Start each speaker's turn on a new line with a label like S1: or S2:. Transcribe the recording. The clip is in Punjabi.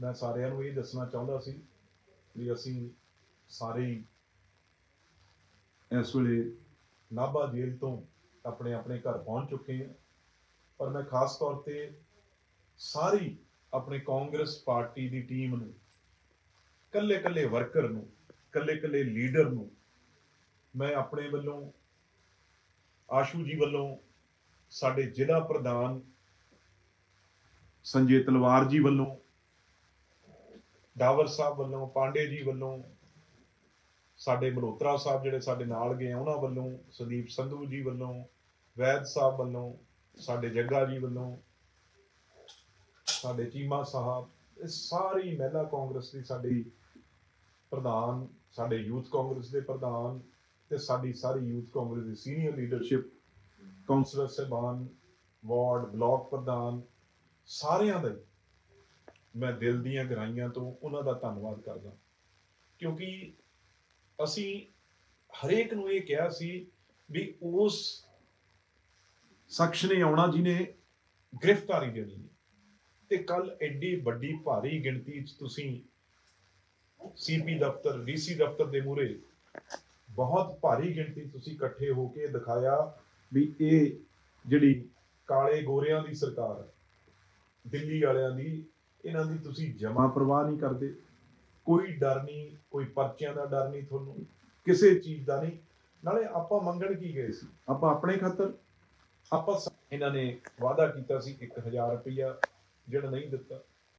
S1: ਮੈਂ ਸਾਰਿਆਂ ਨੂੰ ਇਹ ਦੱਸਣਾ ਚਾਹੁੰਦਾ ਸੀ ਵੀ ਅਸੀਂ ਸਾਰੇ ਹੀ ਇਸ ਵੇਲੇ ਨਾਭਾ ਜੇਲ੍ਹ ਤੋਂ ਆਪਣੇ ਆਪਣੇ ਘਰ ਪਹੁੰਚ ਚੁੱਕੇ ਹਾਂ। ਪਰ ਮੈਂ ਖਾਸ ਤੌਰ ਤੇ ਸਾਰੀ ਆਪਣੇ ਕਾਂਗਰਸ ਪਾਰਟੀ ਦੀ ਟੀਮ ਨੂੰ ਕੱਲੇ ਕੱਲੇ ਵਰਕਰ ਨੂੰ ਕੱਲੇ ਕੱਲੇ ਲੀਡਰ ਨੂੰ, ਮੈਂ ਆਪਣੇ ਵੱਲੋਂ, ਆਸ਼ੂ ਜੀ ਵੱਲੋਂ, ਸਾਡੇ ਜ਼ਿਲ੍ਹਾ ਪ੍ਰਧਾਨ ਸੰਜੇ ਤਲਵਾਰ ਜੀ ਵੱਲੋਂ ਡਾਵਰ ਸਾਹਿਬ ਵੱਲੋਂ ਪਾਂਡੇ ਜੀ ਵੱਲੋਂ ਸਾਡੇ ਮਲਹੋਤਰਾ ਸਾਹਿਬ ਜਿਹੜੇ ਸਾਡੇ ਨਾਲ ਗਏ ਆ, ਉਹਨਾਂ ਵੱਲੋਂ ਸੰਦੀਪ ਸੰਧੂ ਜੀ ਵੱਲੋਂ ਵੈਦ ਸਾਹਿਬ ਵੱਲੋਂ ਸਾਡੇ ਜੱਗਾ ਜੀ ਵੱਲੋਂ ਸਾਡੇ ਚੀਮਾ ਸਾਹਿਬ ਇਹ ਸਾਰੀ ਮਹਿਲਾ ਕਾਂਗਰਸ ਦੀ ਸਾਡੀ ਪ੍ਰਧਾਨ ਸਾਡੇ ਯੂਥ ਕਾਂਗਰਸ ਦੇ ਪ੍ਰਧਾਨ ਤੇ ਸਾਡੀ ਸਾਰੀ ਯੂਥ ਕਾਂਗਰਸ ਦੀ ਸੀਨੀਅਰ ਲੀਡਰਸ਼ਿਪ ਕਾਉਂਸਲਰ ਸਾਹਿਬਾਨ ਵਾਰਡ ਬਲਾਕ ਪ੍ਰਧਾਨ ਸਾਰਿਆਂ ਦੇ ਮੈਂ ਦਿਲ ਦੀਆਂ ਗਹਿਰਾਈਆਂ ਤੋਂ ਉਹਨਾਂ ਦਾ ਧੰਨਵਾਦ ਕਰਦਾ ਕਿਉਂਕਿ ਅਸੀਂ ਹਰੇਕ ਨੂੰ ਇਹ ਕਿਹਾ ਸੀ ਵੀ ਉਸ ਸ਼ਖਸ ਨੇ ਆਉਣਾ ਜਿਹਨੇ ਗ੍ਰਿਫਤਾਰੀ ਦੇਣੀ ਹੈ। ਤੇ ਕੱਲ ਐਡੀ ਵੱਡੀ ਭਾਰੀ ਗਿਣਤੀ 'ਚ ਤੁਸੀਂ ਸੀਪੀ ਦਫ਼ਤਰ ਡੀਸੀ ਦਫ਼ਤਰ ਦੇ ਮੂਹਰੇ ਬਹੁਤ ਭਾਰੀ ਗਿਣਤੀ ਤੁਸੀਂ ਇਕੱਠੇ ਹੋ ਕੇ ਦਿਖਾਇਆ ਵੀ ਇਹ ਜਿਹੜੀ ਕਾਲੇ ਗੋਰਿਆਂ ਦੀ ਸਰਕਾਰ ਦਿੱਲੀ ਵਾਲਿਆਂ ਦੀ ਇਹਨਾਂ ਦੀ ਤੁਸੀਂ ਜਮਾ ਪਰਵਾਹ ਨਹੀਂ ਕਰਦੇ। ਕੋਈ ਡਰ ਨਹੀਂ, ਕੋਈ ਪਰਚਿਆਂ ਦਾ ਡਰ ਨਹੀਂ ਤੁਹਾਨੂੰ, ਕਿਸੇ ਚੀਜ਼ ਦਾ ਨਹੀਂ। ਨਾਲੇ ਆਪਾਂ ਮੰਗਣ ਕੀ ਗਏ ਸੀ? ਆਪਾਂ ਆਪਣੇ ਖਾਤਰ। ਆਪਾਂ ਸ- ਇਹਨਾਂ ਨੇ ਵਾਅਦਾ ਕੀਤਾ ਸੀ 1000 ਰੁਪਇਆ ਜਿਹੜਾ ਨਹੀਂ ਦਿੱਤਾ।